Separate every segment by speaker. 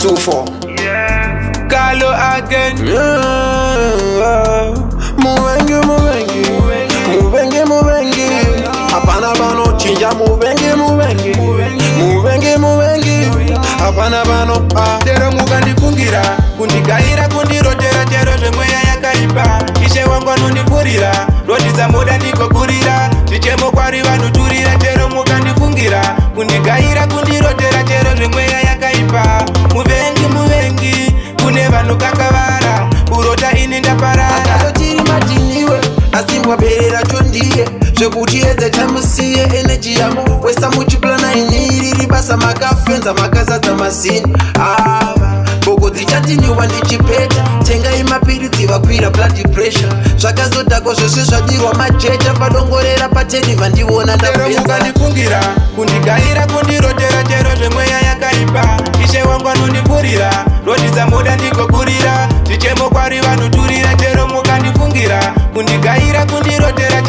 Speaker 1: two four. Yeah. Kalo again. Muvengi, muvengi, muvengi, muvengi. Apana bano chinja, muvengi, muvengi, muvengi, muvengi. Apana bano pa. Tero mugandi kungira, kundigaira kundirojera tero zvemweya yakaipa. Ishe wangu anondipurira, rodiza muda ndikokurira. Zvichemo kwari vanoturira tero mugandi kungira, kundigaira kundirojera tero zvemweya yakaipa. Muve zvekuti edza chamusiye energy yamo wesamuchiplana iniiriri basa makafenza makazadza mazini aa boko dzichatinyuva ndichipeta tengai mapiritsi vakwira blood pressure zvakazodhako zvese zvadirwa majecha padongorera pateni vandiona ndaukandikungira kundigayira kundirotera chero zvemweya yakaipa ishe wangu anondipfurira rodhiza muda ndigokurira zvichemo kwari vanhuturira chero mukandifungira kundigayira kundirotera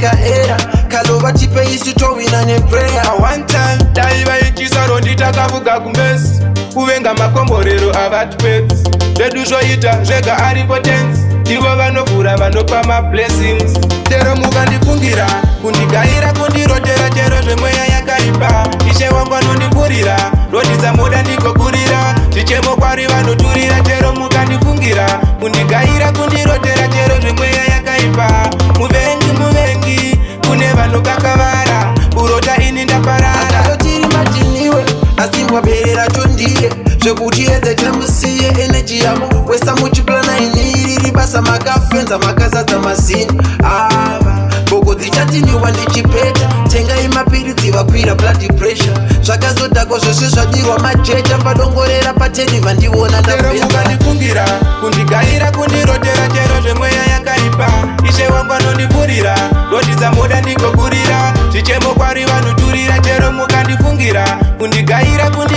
Speaker 1: kusvika era eh. kalova tipe isu towina nepreya onetime taivaityisa rondi takafuga kumbesi kuvenga makomborero avatwets zvedu zvoita zvega ari potensi ivo vanovhura vanopa mablessings teromuka ndikungira kundigaira kundirotera tero zvemweya ya zvekuti edza chamusi yeeneji yamo wesa muchiplana ini iriri basa makafenza makazadza mazini ava boko dzichatinyuwa ndichipeta tengai mapiridzi vakwira blood pressure zvakazodhako zvese zvadirwa majecha padongorera pateni vandiona ndaeramukandikungira kundigaira kundirotera chero zvemweya yakaipa ishe wangu anondipurira ndondidzamuda ndigokurira zvichemo kwari vanhuturira chero mukandifungira kundigaira kundi